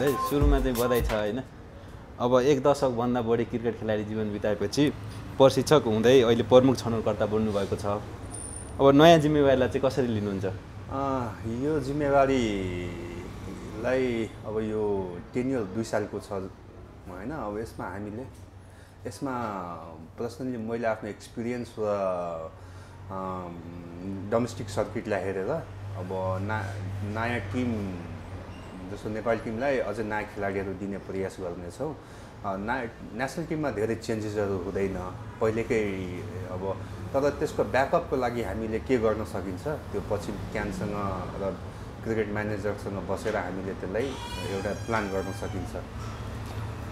है सुरुमा चाहिँ बधाई छ होइन? अब एक दशकभन्दा बढी क्रिकेट खेलाडी जीवन बिताएपछि प्रशिक्षक हुँदै अहिले प्रमुख छनौटकर्ता बन्नुभएको छ। अब नयाँ जिम्मेवारीलाई चाहिँ कसरी लिनुहुन्छ? यो जिम्मेवारीलाई अब यो टेन्युर दुई सालको छ होइन? अब यसमा हामीले यसमा पर्सनली मैले आफ्नो एक्सपिरियन्स र डोमेस्टिक सर्किटलाई हेरेर अब ना नयाँ टिम जस्तो नेपाली टिमलाई अझ नयाँ खेलाडीहरू दिने प्रयास गर्नेछौँ। ना नेसनल टिममा धेरै चेन्जेसहरू हुँदैन। पहिलेकै अब तर त्यसको ब्याकअपको लागि हामीले के गर्न सकिन्छ? त्यो पछि क्यानसँग र क्रिकेट म्यानेजरसँग बसेर हामीले त्यसलाई एउटा प्लान गर्न सकिन्छ।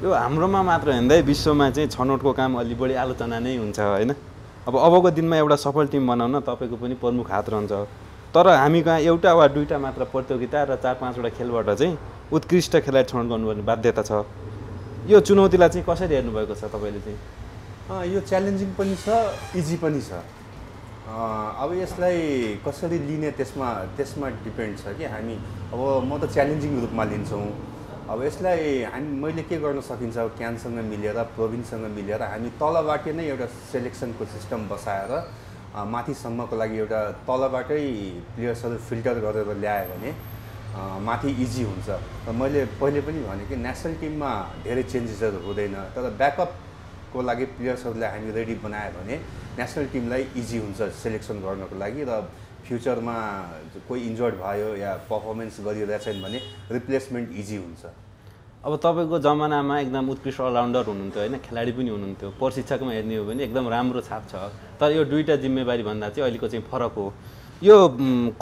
यो हाम्रोमा मात्र हेर्दै विश्वमा चाहिँ छनौटको काम अलि बढी आलोचना नै हुन्छ होइन? अब अबको दिनमा एउटा सफल टिम बनाउन तपाईँको पनि प्रमुख हात रहन्छ। तर हामी कहाँ एउटा वा दुईवटा मात्र प्रतियोगिता र चार पाँचवटा खेलबाट चाहिँ उत्कृष्ट खेलाडी छनौट गर्नुपर्ने बाध्यता छ। यो चुनौतीलाई चाहिँ कसरी हेर्नुभएको छ तपाईँले चाहिँ? यो च्यालेन्जिङ पनि छ इजी पनि छ। अब यसलाई कसरी लिने त्यसमा त्यसमा डिपेन्ड छ कि हामी अब म त च्यालेन्जिङ रूपमा लिन्छौँ। अब यसलाई हामी मैले के गर्न सकिन्छ क्यानसँग मिलेर प्रोभिन्ससँग मिलेर हामी तलबाटै नै एउटा सेलेक्सनको सिस्टम बसाएर माथिसम्मको लागि एउटा तलबाटै प्लेयर्सहरू फिल्टर गरेर ल्यायो भने माथि इजी हुन्छ। र मैले पहिले पनि भने कि नेसनल टिममा धेरै चेन्जेसहरू हुँदैन तर ब्याकअपको लागि प्लेयर्सहरूलाई हामी रेडी बनायो भने नेसनल टिमलाई इजी हुन्छ सेलेक्सन गर्नको लागि र फ्युचरमा कोही इन्जर्ड भयो या पर्फर्मेन्स गरिरहेछन् भने रिप्लेसमेन्ट इजी हुन्छ। अब तपाईँको जमानामा एकदम उत्कृष्ट अलराउन्डर हुनुहुन्थ्यो होइन खेलाडी पनि हुनुहुन्थ्यो। प्रशिक्षकमा हेर्ने हो भने एकदम राम्रो छाप छ। तर यो दुईवटा जिम्मेवारी भन्दा चाहिँ अहिलेको चाहिँ फरक हो। यो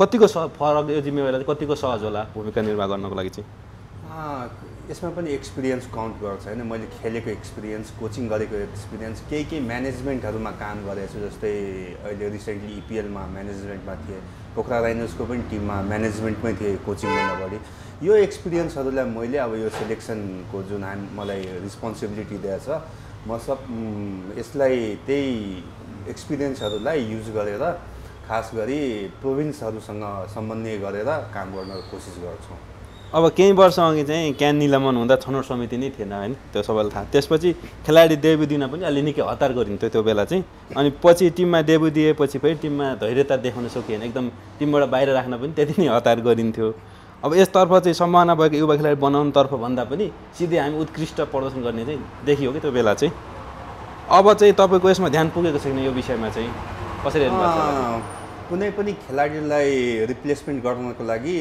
कतिको स फरक यो जिम्मेवारीलाई कतिको सहज होला भूमिका निर्वाह गर्नको लागि चाहिँ? यसमा पनि एक्सपिरियन्स काउन्ट गर्छ होइन। मैले खेलेको एक्सपिरियन्स कोचिङ गरेको एक्सपिरियन्स केही केही म्यानेजमेन्टहरूमा काम गरेको छु जस्तै अहिले रिसेन्टली इपिएलमा म्यानेजमेन्टमा थिएँ। पोखरा राइनर्सको पनि टिममा म्यानेजमेन्टमै थिएँ कोचिङ गर्न बढी यो एक्सपिरियन्सहरूलाई मैले अब यो सेलेक्सनको जुन हाम मलाई रिस्पोन्सिबिलिटी दिएछ म सब यसलाई त्यही एक्सपिरियन्सहरूलाई युज गरेर खास गरी प्रोभिन्सहरूसँग समन्वय गरेर काम गर्न कोसिस गर्छौँ। अब केही वर्ष अघि चाहिँ क्यान निलम्बन हुँदा छनौट समिति नै थिएन होइन त्यो सबैलाई थाहा। त्यसपछि खेलाडी डेब्यू दिन पनि अलि निकै हतार गरिन्थ्यो त्यो बेला चाहिँ। अनि पछि टिममा डेब्यू दिएपछि पनि टिममा धैर्यता देखाउन सकिएन। एकदम टिमबाट बाहिर राख्न पनि त्यति नै हतार गरिन्थ्यो। अब यसतर्फ चाहिँ सम्भावना भएको युवा खेलाडी बनाउनुतर्फ भन्दा पनि सिधै हामी उत्कृष्ट प्रदर्शन गर्ने चाहिँ देखियो कि त्यो बेला चाहिँ। अब चाहिँ तपाईँको यसमा ध्यान पुगेको छैन यो विषयमा चाहिँ? कसरी कुनै पनि खेलाडीलाई रिप्लेसमेन्ट गर्नको लागि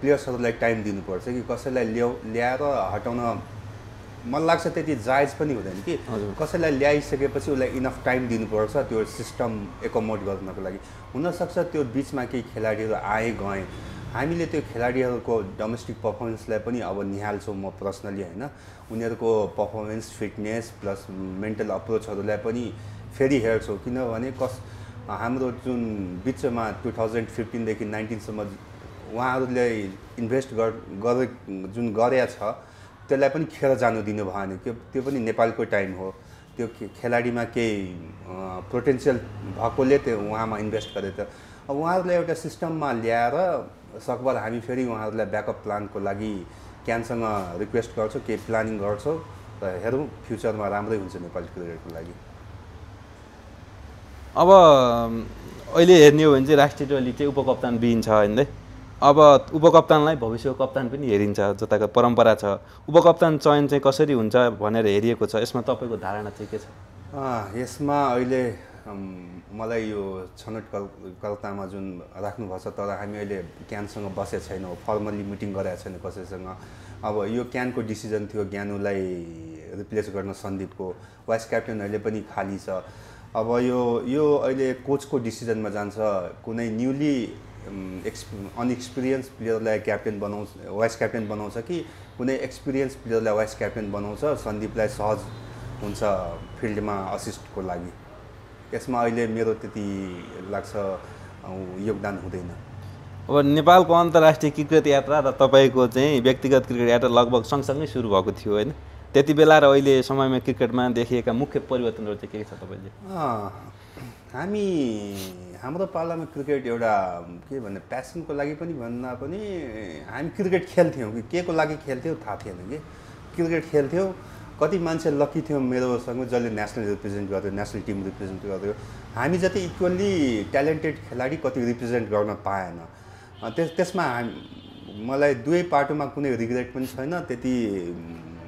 प्लेयर्सहरूलाई टाइम दिनुपर्छ कि कसैलाई ल्याउ ल्याएर हटाउन मलाई लाग्छ त्यति जायज पनि हुँदैन कि। कसैलाई ल्याइसकेपछि उसलाई इनफ टाइम दिनुपर्छ त्यो सिस्टम एकोमोड गर्नको लागि। हुनसक्छ त्यो बिचमा केही खेलाडीहरू आए गए। हामीले त्यो खेलाडीहरूको डोमेस्टिक पर्फर्मेन्सलाई पनि अब निहाल्छौँ म पर्सनली होइन? उनीहरूको पर्फर्मेन्स फिटनेस प्लस मेन्टल अप्रोचहरूलाई पनि फेरि हेर्छौँ। किनभने कस हाम्रो जुन बिचमा टु थाउजन्ड फिफ्टिनदेखि नाइन्टिनसम्म उहाँहरूले इन्भेस्ट गर गरे जुन गरेका छ त्यसलाई पनि खेर जानु दिनु भएन त्यो त्यो पनि नेपालको टाइम हो। त्यो खेलाडीमा केही पोटेन्सियल भएकोले त्यो उहाँमा इन्भेस्ट थियो। अब उहाँहरूलाई एउटा सिस्टममा ल्याएर सकभर हामी फेरि उहाँहरूलाई ब्याकअप प्लानको लागि क्यानसँग रिक्वेस्ट गर्छौँ केही प्लानिङ गर्छौँ र हेरौँ फ्युचरमा राम्रै हुन्छ नेपाली क्रिकेटको लागि। अब अहिले हेर्ने हो भने चाहिँ राष्ट्रिय टोली चाहिँ उपकप्तान दिइन्छ होइन। अब उपकप्तानलाई भविष्यको कप्तान पनि हेरिन्छ जताको परम्परा छ। उपकप्तान चयन चाहिँ कसरी हुन्छ भनेर हेरिएको छ? यसमा तपाईँको धारणा चाहिँ के छ? यसमा अहिले मलाई यो छनौट कल कलतामा जुन राख्नुभएको छ तर हामी अहिले क्यानसँग बसेको छैनौँ फर्मल्ली मिटिङ गरेको छैन कसैसँग। अब यो क्यानको डिसिजन थियो ज्ञानुलाई रिप्लेस गर्न सन्दीपको। वाइस क्याप्टन अहिले पनि खाली छ। अब यो यो अहिले कोचको डिसिजनमा जान्छ। कुनै न्युली एक्स अनएक्सपिरियन्स प्लेयरलाई क्याप्टेन बनाउँछ वाइस क्याप्टेन बनाउँछ कि कुनै एक्सपिरियन्स प्लेयरलाई वाइस क्याप्टेन बनाउँछ सन्दीपलाई सहज हुन्छ फिल्डमा असिस्टको लागि। यसमा अहिले मेरो त्यति लाग्छ योगदान हुँदैन। अब नेपालको अन्तर्राष्ट्रिय क्रिकेट यात्रा र तपाईँको चाहिँ व्यक्तिगत क्रिकेट यात्रा लगभग सँगसँगै सुरु भएको थियो होइन? त्यति बेला र अहिले समयमा क्रिकेटमा देखिएका मुख्य परिवर्तनहरू चाहिँ के के छ तपाईँले? हामी हाम्रो पालामा क्रिकेट एउटा के भन्ने प्यासनको लागि पनि भन्दा पनि हामी क्रिकेट खेल्थ्यौँ कि के को लागि खेल्थ्यौँ थाहा थिएन कि। क्रिकेट खेल्थ्यौँ कति मान्छे लकी थियो मेरोसँग जसले नेसनल रिप्रेजेन्ट गर्थ्यो नेसनल टिम रिप्रेजेन्ट गर्थ्यो हामी जति इक्वल्ली ट्यालेन्टेड खेलाडी कति रिप्रेजेन्ट गर्न पाएन। त्यस त्यसमा हामी मलाई दुवै पाटोमा कुनै रिग्रेट पनि छैन त्यति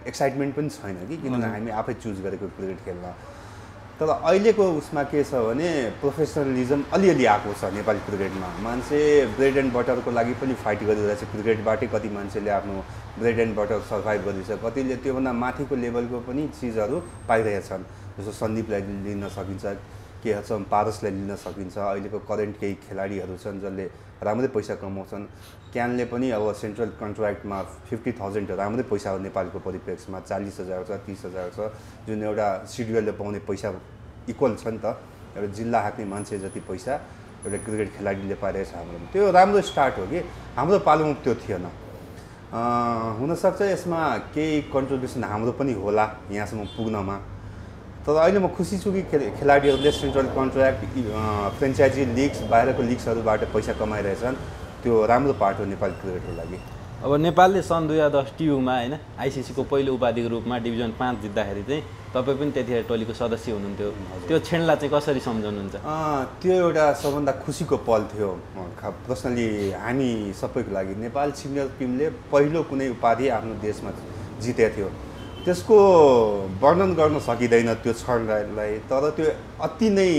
एक्साइटमेन्ट पनि छैन कि किनभने हामी आफै चुज गरेको क्रिकेट खेल्न। तर अहिलेको उसमा के छ भने प्रोफेसनलिजम अलिअलि आएको छ नेपाली क्रिकेटमा। मान्छे ब्रेड एन्ड बटरको लागि पनि फाइट गरिरहेछ। क्रिकेटबाटै कति मान्छेले आफ्नो ब्रेड एन्ड बटर सर्भाइभ गरिरहेछ कतिले त्योभन्दा माथिको लेभलको पनि चिजहरू पाइरहेछन्। जस्तो सन्दीपलाई लिन सकिन्छ के पारसलाई लिन सकिन्छ। अहिलेको करेन्ट केही खेलाडीहरू छन् जसले राम्रै पैसा कमाउँछन्। क्यानले पनि अब सेन्ट्रल कन्ट्र्याक्टमा फिफ्टी थाउजन्ड राम्रै पैसा हो नेपालको परिप्रेक्षमा चालिस हजार छ तिस हजार छ। जुन एउटा सिडिएलले पाउने पैसा इक्वल छ नि त। एउटा जिल्ला हाँक्ने मान्छे जति पैसा एउटा क्रिकेट खेलाडीले पाइरहेछ हाम्रो त्यो राम्रो स्टार्ट हो कि? हाम्रो पालोमा त्यो थिएन। हुनसक्छ यसमा केही कन्ट्रिब्युसन हाम्रो पनि होला यहाँसम्म पुग्नमा। तर अहिले म खुसी छु कि खेलाडीहरूले सेन्ट्रल कन्ट्र्याक्ट फ्रेन्चाइजी लिग्स बाहिरको लिग्सहरूबाट पैसा कमाइरहेछन्। त्यो राम्रो पार्ट हो नेपाली क्रिकेटको लागि। अब नेपालले सन् दुई हजार दस टियुमा होइन आइसिसीको पहिलो उपाधिको रूपमा डिभिजन पाँच जित्दाखेरि चाहिँ तपाईँ पनि त्यतिखेर टोलीको सदस्य हुनुहुन्थ्यो। त्यो क्षणलाई चाहिँ कसरी सम्झाउनुहुन्छ त्यो एउटा सबभन्दा खुसीको पल थियो। पर्सनली हामी सबैको लागि नेपाल सिनियर टिमले पहिलो कुनै उपाधि आफ्नो देशमा जितेको थियो। त्यसको वर्णन गर्न सकिँदैन त्यो क्षणलाई तर त्यो अति नै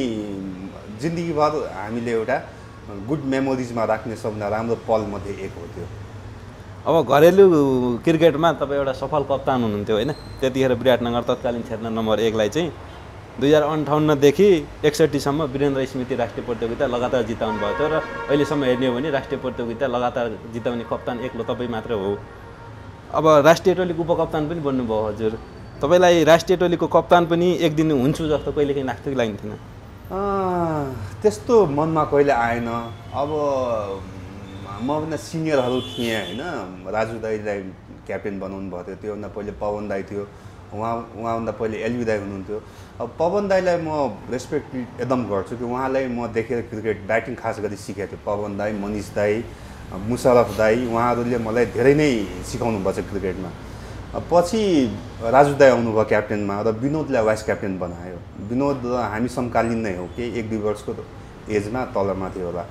जिन्दगीभर हामीले एउटा गुड मेमोरिजमा राख्ने सबभन्दा राम्रो पलमध्ये एक हो त्यो। अब घरेलु क्रिकेटमा तपाईँ एउटा सफल कप्तान हुनुहुन्थ्यो होइन? त्यतिखेर विराटनगर तत्कालीन क्षेत्र नम्बर एकलाई चाहिँ दुई हजार अन्ठाउन्नदेखि एकसट्ठीसम्म वीरेन्द्र स्मृति राष्ट्रिय प्रतियोगिता लगातार जिताउनु भएको थियो र अहिलेसम्म हेर्ने हो भने राष्ट्रिय प्रतियोगिता लगातार जिताउने कप्तान एक्लो तपाईँ मात्र हो। अब राष्ट्रिय टोलीको उपकप्तान पनि बन्नुभयो हजुर। तपाईँलाई राष्ट्रिय टोलीको कप्तान पनि एक दिन हुन्छु जस्तो कहिलेकाहीँ लाग्थ्यो कि लाग्थेन त्यस्तो मनमा कहिले आएन। अब मभन्दा सिनियरहरू थिएँ होइन। राजु दाईलाई क्याप्टेन बनाउनु भएको थियो त्योभन्दा पहिले पवन दाई थियो। उहाँ उहाँभन्दा पहिले एलबी दाई हुनुहुन्थ्यो। अब पवन दाईलाई म रेस्पेक्ट एकदम गर्छु कि उहाँलाई म देखेर क्रिकेट ब्याटिङ खास गरी सिकेको थिएँ। पवन दाई मनिष दाई मुसरफ दाई उहाँहरूले मलाई धेरै नै सिकाउनु भएको छ क्रिकेटमा। पछि राजु दाई आउनुभयो क्याप्टेनमा र विनोदलाई वाइस क्याप्टेन बनायो। विनोद र हामी समकालीन नै हो केही एक दुई वर्षको एजमा तलमा थियो होला।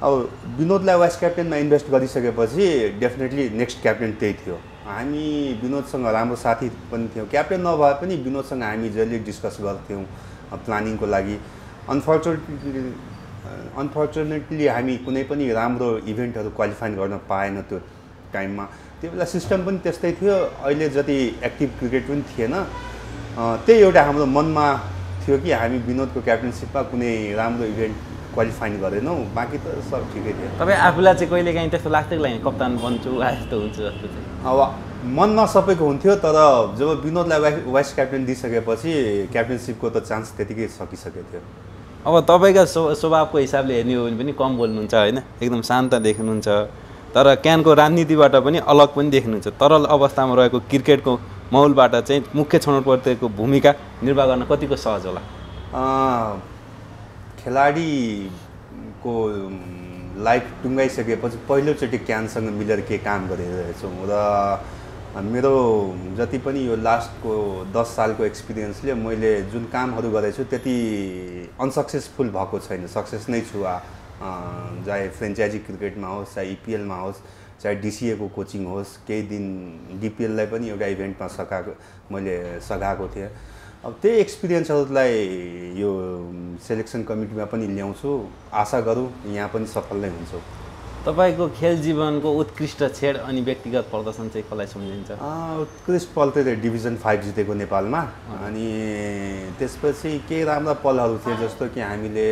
अब विनोदलाई वाइस क्याप्टेनमा इन्भेस्ट गरिसकेपछि डेफिनेटली नेक्स्ट क्याप्टेन त्यही थियो। हामी विनोदसँग राम्रो साथी पनि थियौँ। क्याप्टेन नभए पनि विनोदसँग हामी जहिले डिस्कस गर्थ्यौँ प्लानिङको लागि। अनफर्चुनेटली अनफर्चुनेटली हामी कुनै पनि राम्रो इभेन्टहरू क्वालिफाई गर्न पाएन त्यो टाइममा। त्यो बेला सिस्टम पनि त्यस्तै थियो। अहिले जति एक्टिभ क्रिकेट पनि थिएन। त्यही एउटा हाम्रो मनमा थियो कि हामी विनोदको क्याप्टेनसिपमा कुनै राम्रो इभेन्ट क्वालिफाई गरेनौँ। बाँकी त सब ठिकै थियो। तपाईँ आफूलाई चाहिँ कहिलेकाहीँ त्यस्तो लाग्थ्यो कि लाग्यो कप्तान बन्छु वा यस्तो हुन्छ जस्तो चाहिँ अब मनमा सबैको हुन्थ्यो तर जब विनोदलाई वाइस क्याप्टेन दिइसकेपछि क्याप्टेनसिपको त चान्स त्यतिकै सकिसकेको थियो। अब तपाईँका स्व स्वभावको हिसाबले हेर्ने हो भने पनि कम बोल्नुहुन्छ होइन? एकदम शान्त देख्नुहुन्छ। तर क्यानको राजनीतिबाट पनि अलग पनि देख्नुहुन्छ। तरल अवस्थामा रहेको क्रिकेटको माहौलबाट चाहिँ मुख्य छनौट प्रतिको भूमिका निर्वाह गर्न कतिको सहज होला? खेलाडीको लाइफ टुङ्गाइसकेपछि पहिलोचोटि क्यानसँग मिलेर के काम गरिरहेछौँ र मेरो जति पनि यो लास्टको दस सालको एक्सपिरियन्सले मैले जुन कामहरू गरेको छु त्यति अनसक्सेसफुल भएको छैन। सक्सेस नै छु चाहे फ्रेन्चाइजी क्रिकेटमा होस् चाहे इपिएलमा होस् चाहे डिसिएको कोचिङ होस् केही दिन डिपिएललाई पनि एउटा इभेन्टमा सघाएको मैले सघाएको थिएँ। अब त्यही एक्सपिरियन्सहरूलाई यो सेलेक्सन कमिटीमा पनि ल्याउँछु। आशा गरौँ यहाँ पनि सफल नै हुन्छौँ। तपाईँको खेल जीवनको उत्कृष्ट छेड अनि व्यक्तिगत प्रदर्शन चाहिँ कसलाई सम्झिन्छ? उत्कृष्ट पल चाहिँ डिभिजन फाइभ जितेको नेपालमा। अनि त्यसपछि केही राम्रा पलहरू थिए जस्तो कि हामीले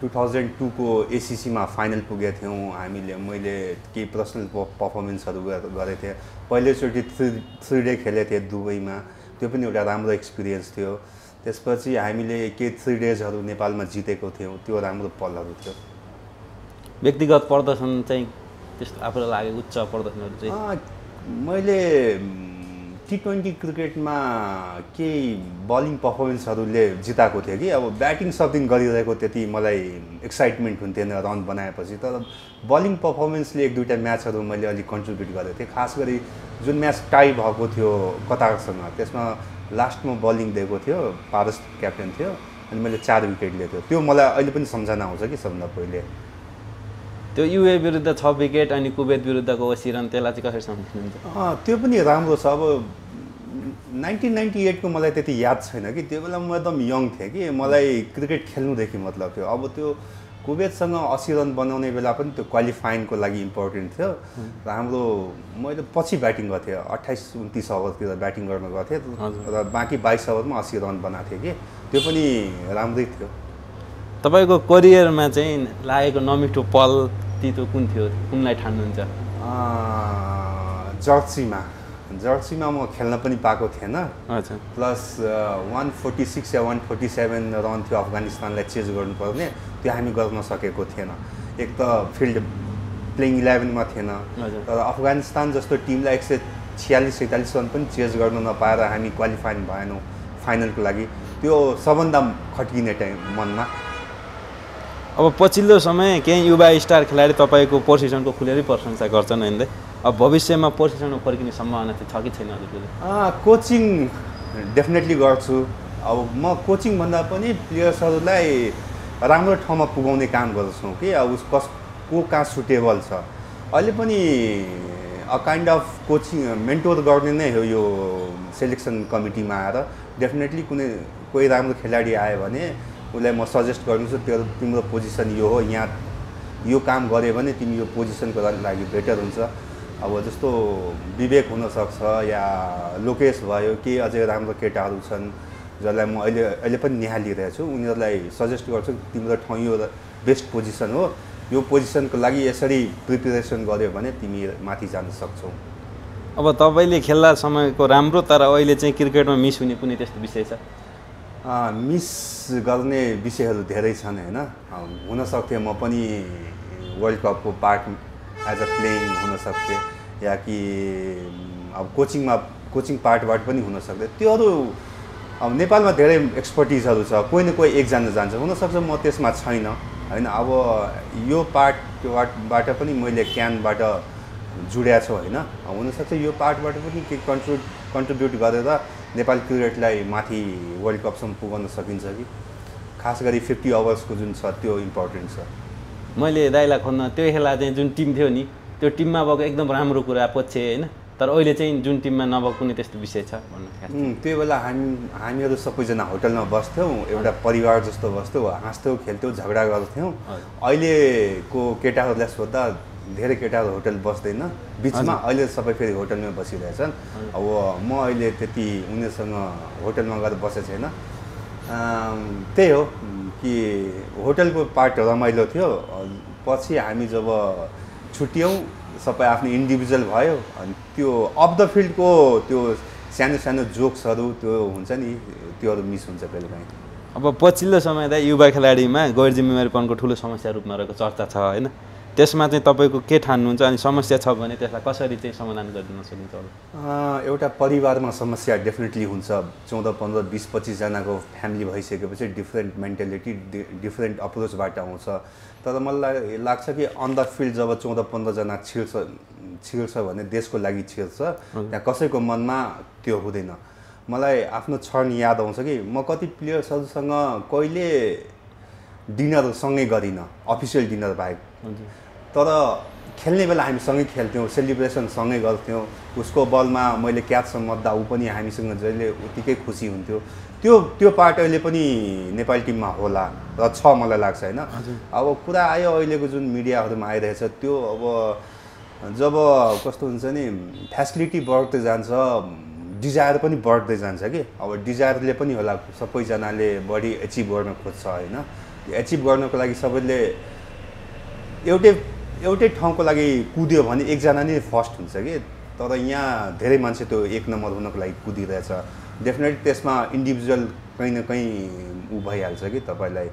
टु थाउजन्ड टूको एसिसीमा फाइनल पुगेका थियौँ। हामीले मैले केही पर्सनल पर्फर्मेन्सहरू गरेको थिएँ। पहिलोचोटि थ्री थ्री डे खेलेको थिएँ दुबईमा। त्यो पनि एउटा राम्रो एक्सपिरियन्स थियो। त्यसपछि हामीले केही थ्री डेजहरू नेपालमा जितेको थियौँ। त्यो राम्रो पलहरू थियो। व्यक्तिगत प्रदर्शन चाहिँ त्यस्तो आफूलाई लागेको उच्च प्रदर्शनहरू चाहिँ? मैले टी ट्वेन्टी क्रिकेटमा केही बलिङ पर्फर्मेन्सहरूले जिताएको थियो कि। अब ब्याटिङ दिन गरिरहेको त्यति मलाई एक्साइटमेन्ट हुन्थेन रन बनाएपछि। तर बलिङ पर्फर्मेन्सले एक दुईवटा म्याचहरू मैले अलिक कन्ट्रिब्युट गरेको थिएँ। खास गरी जुन म्याच टाई भएको थियो कतारसँग त्यसमा लास्टमा बलिङ दिएको थियो पारस क्याप्टेन थियो अनि मैले चार विकेट लिएको थियो। त्यो मलाई अहिले पनि सम्झना आउँछ कि सबभन्दा पहिले त्यो युए विरुद्ध छ विकेट अनि कुवेत विरुद्धको ओसी रन त्यसलाई चाहिँ कसरी सम्झिनुहुन्छ त्यो पनि राम्रो छ। अब नाइन्टिन नाइन्टी एटको मलाई त्यति याद छैन कि। त्यो बेला म एकदम यङ थिएँ कि। मलाई क्रिकेट खेल्नुदेखि मतलब थियो। अब त्यो कुवेतसँग अस्सी रन बनाउने बेला पनि त्यो क्वालिफाइङको लागि इम्पोर्टेन्ट थियो। र हाम्रो मैले पछि ब्याटिङ गर्थेँ। अट्ठाइस उन्तिस ओभरतिर ब्याटिङ गर्न हजुर। र बाँकी बाइस ओभरमा अस्सी रन बनाएको थिएँ कि। त्यो पनि राम्रै थियो। तपाईँको करियरमा चाहिँ लागेको नमिठो पल तितो कुन थियो? कुनलाई ठान्नुहुन्छ? जर्सीमा। जर्सीमा म खेल्न पनि पाएको थिएन। हजुर प्लस वान फोर्टी सिक्स या वान फोर्टी सेभेन रन थियो अफगानिस्तानलाई चेज गर्नुपर्ने। त्यो हामी गर्न सकेको थिएन। एक त फिल्ड प्लेइङ इलेभेनमा थिएन। हजुर। तर अफगानिस्तान जस्तो टिमलाई एक सय छ्यालिस सैँतालिस रन पनि चेज गर्न नपाएर हामी क्वालिफाइङ भएनौँ फाइनलको लागि। त्यो सबभन्दा खट्किने टाइम मनमा। अब पछिल्लो समय केही युवा स्टार खेलाडी तपाईँको पोजिसनको खुलेरै प्रशंसा गर्छन् होइन? अब भविष्यमा पोजिसनमा फर्किने सम्भावना चाहिँ छ कि छैन हजुरले कोचिङ डेफिनेटली गर्छु। अब म कोचिङ भन्दा पनि प्लेयर्सहरूलाई राम्रो ठाउँमा पुगाउने काम गर्छु कि अब उस कस को कहाँ सुटेबल छ। अहिले पनि a kind of coaching mentor गर्ने नै हो यो सेलेक्सन कमिटीमा आएर। डेफिनेटली कुनै कोही राम्रो खेलाडी आयो भने उसलाई म सजेस्ट गर्छु तेरो तिम्रो पोजिसन यो हो यहाँ यो काम गऱ्यो भने तिमी यो पोजिसनको लागि बेटर हुन्छ। अब जस्तो विवेक हुनसक्छ या लोकेश भयो केही अझै राम्रो केटाहरू छन् जसलाई म अहिले अहिले पनि निहालिरहेको छु उनीहरूलाई सजेस्ट गर्छु तिम्रो ठाउँ यो बेस्ट पोजिसन हो। यो पोजिसनको लागि यसरी प्रिपेरेसन गऱ्यो भने तिमी माथि जान सक्छौ। अब तपाईँले खेल्दा समयको राम्रो तर अहिले चाहिँ क्रिकेटमा मिस हुने कुनै त्यस्तो विषय छ? मिस गर्ने विषयहरू धेरै छन् होइन अँ, हुनसक्थ्यो म पनि वर्ल्ड कपको पार्ट एज अ प्लेइङ हुनसक्थेँ या कि अब कोचिङमा कोचिङ पार्टबाट पनि हुनसक्थ्यो त्योहरू अब नेपालमा धेरै एक्सपर्टिजहरू छ कोही न कोही एकजना जान्छ हुनसक्छ म त्यसमा छैन होइन अब यो पार्टबाट पनि मैले क्यानबाट जुड्या छु होइन हुनसक्छ यो पार्टबाट पनि केही कन्ट्रिब्युट कन्ट्रिब्युट गरेर नेपाली क्रिकेटलाई माथि वर्ल्ड कपसम्म पुगाउन सकिन्छ कि? खास गरी फिफ्टी ओभर्सको जुन छ त्यो इम्पोर्टेन्ट छ। मैले दाइलाई खोज्न त्यो खेला चाहिँ जुन टिम थियो नि त्यो टिममा भएको एकदम राम्रो कुरा पछि होइन? तर अहिले चाहिँ जुन टिममा नभएको कुनै त्यस्तो विषय छ भन्नु त्यो बेला हामी हामीहरू सबैजना होटलमा बस्थ्यौँ एउटा परिवार जस्तो बस्थ्यौँ हाँस्थ्यौँ खेल्थ्यौँ झगडा गर्थ्यौँ। अहिलेको केटाहरूलाई सोद्धा धेरै केटाहरू होटल बस्दैन। बिचमा अहिले सबै फेरि होटलमै बसिरहेछन्। अब म अहिले त्यति उनीहरूसँग होटलमा गएर बसेको छैन। त्यही हो कि होटलको पार्ट रमाइलो थियो। पछि हामी जब छुट्यौँ सबै आफ्नो इन्डिभिजुअल भयो। अनि त्यो अफ द फिल्डको त्यो सानो सानो जोक्सहरू त्यो हुन्छ नि त्योहरू मिस हुन्छ कहिले काहीँ अब पछिल्लो समय त युवा खेलाडीमा गैर जिम्मेवारीपनको ठुलो समस्या रूपमा रहेको चर्चा छ होइन? त्यसमा चाहिँ तपाईँको के ठान्नुहुन्छ अनि समस्या छ भने त्यसलाई कसरी चाहिँ समाधान गरिदिन सकिन्छ होला? एउटा परिवारमा समस्या डेफिनेटली हुन्छ। चौध पन्ध्र बिस पच्चिसजनाको फ्यामिली भइसकेपछि डिफ्रेन्ट मेन्टालिटी डिफ्रेन्ट अप्रोचबाट आउँछ। तर मलाई लाग्छ कि अन द फिल्ड जब चौध पन्ध्रजना छिर्छ छिर्छ भने देशको लागि छिर्छ त्यहाँ कसैको मनमा त्यो हुँदैन। मलाई आफ्नो क्षण याद आउँछ कि म कति प्लेयर्सहरूसँग कहिले डिनर सँगै गरिनँ। अफिसियल डिनर बाहेक। तर खेल्ने बेला हामी सँगै खेल्थ्यौँ सेलिब्रेसन सँगै गर्थ्यौँ। उसको बलमा मैले क्याच सम्झ्दा ऊ पनि हामीसँग जहिले उत्तिकै खुसी हुन्थ्यो। त्यो त्यो पार्ट अहिले पनि नेपाली टिममा होला र छ मलाई लाग्छ होइन? अब कुरा आयो अहिलेको जुन मिडियाहरूमा आइरहेछ त्यो अब जब कस्तो हुन्छ नि फेसिलिटी बढ्दै जान्छ डिजायर पनि बढ्दै जान्छ कि? अब डिजायरले पनि होला सबैजनाले बढी एचिभ गर्न खोज्छ होइन? एचिभ गर्नको लागि सबैले एउटै एउटै ठाउँको लागि कुद्यो भने एकजना नै फर्स्ट हुन्छ कि? तर यहाँ धेरै मान्छे त्यो एक नम्बर हुनको लागि कुदिरहेछ। डेफिनेटली त्यसमा इन्डिभिजुअल कहीँ न कहीँ ऊ भइहाल्छ कि तपाईँलाई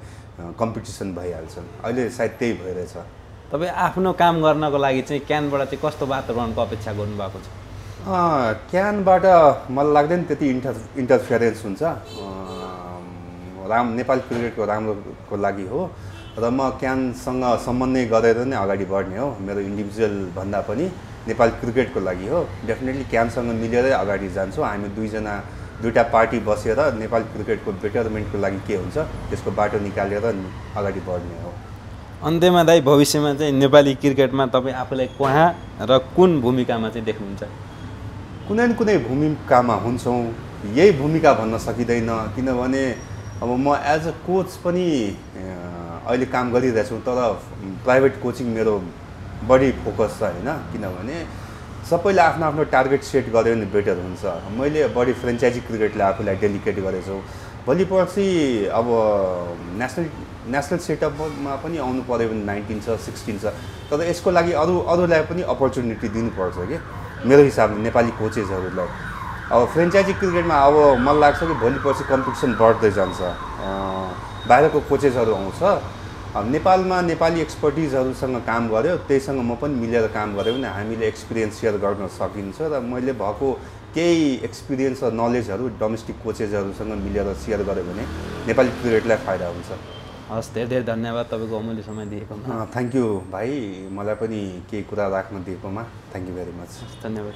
कम्पिटिसन भइहाल्छ। अहिले सायद त्यही भइरहेछ। तपाईँ आफ्नो काम गर्नको लागि चाहिँ क्यानबाट चाहिँ कस्तो वातावरणको अपेक्षा गर्नुभएको छ? क्यानबाट मलाई लाग्दैन त्यति इन्टर इन्टरफेरेन्स हुन्छ। राम नेपाली क्रिकेटको राम्रोको लागि हो। र म क्यानसँग समन्वय गरेर नै अगाडि बढ्ने हो। मेरो इन्डिभिजुअल भन्दा पनि नेपाली क्रिकेटको लागि हो। डेफिनेटली क्यानसँग मिलेरै अगाडि जान्छौँ। हामी दुईजना दुईवटा पार्टी बसेर नेपाली क्रिकेटको बेटरमेन्टको लागि के हुन्छ त्यसको बाटो निकालेर अगाडि बढ्ने हो। अन्त्यमा दाइ भविष्यमा चाहिँ नेपाली क्रिकेटमा तपाईँ आफूलाई कहाँ र कुन भूमिकामा चाहिँ देख्नुहुन्छ? कुनै न कुनै भूमिकामा हुन्छौँ। यही भूमिका भन्न सकिँदैन। किनभने अब म एज अ कोच पनि अहिले काम गरिरहेछु तर प्राइभेट कोचिङ मेरो बढी फोकस छ होइन। किनभने सबैले आफ्नो आफ्नो टार्गेट सेट गर्यो भने बेटर हुन्छ। मैले बढी फ्रेन्चाइजी क्रिकेटलाई आफूलाई डेलिकेट गरेछु। भोलि पर्सि अब नेसनल नेसनल सेटअपमा पनि आउनु पऱ्यो भने नाइन्टिन छ सिक्सटिन छ। तर यसको लागि अरू अरूलाई पनि अपर्च्युनिटी दिनुपर्छ कि। मेरो हिसाबले नेपाली कोचेसहरूलाई अब फ्रेन्चाइजी क्रिकेटमा अब मलाई लाग्छ कि भोलि पर्सि कम्पिटिसन बढ्दै जान्छ। बाहिरको कोचेसहरू आउँछ। नेपालमा नेपाली एक्सपर्टिजहरूसँग काम गऱ्यो त्यहीसँग म पनि मिलेर काम गऱ्यो भने हामीले एक्सपिरियन्स सेयर गर्न सकिन्छ र मैले भएको केही एक्सपिरियन्स र नलेजहरू डोमेस्टिक कोचेसहरूसँग मिलेर सेयर गऱ्यो भने नेपाली क्रिकेटलाई फाइदा हुन्छ। हस् धेरै धेरै धन्यवाद तपाईँको अमूल्य समय दिएकोमा। थ्याङ्क यू भाइ मलाई पनि केही कुरा राख्न दिएकोमा। थ्याङ्क यू भेरी मच धन्यवाद।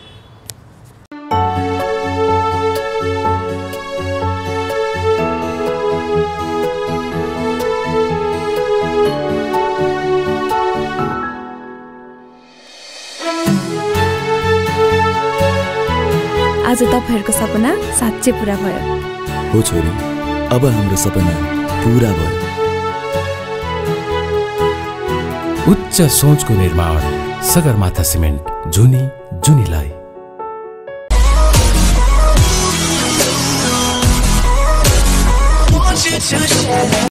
आज तपाईँहरूको सपना साँच्चै पुरा भयो। हो छोरी अब हाम्रो सपना पुरा भयो। उच्च सोचको निर्माण सगरमाथा सिमेन्ट जुनी जुनीलाई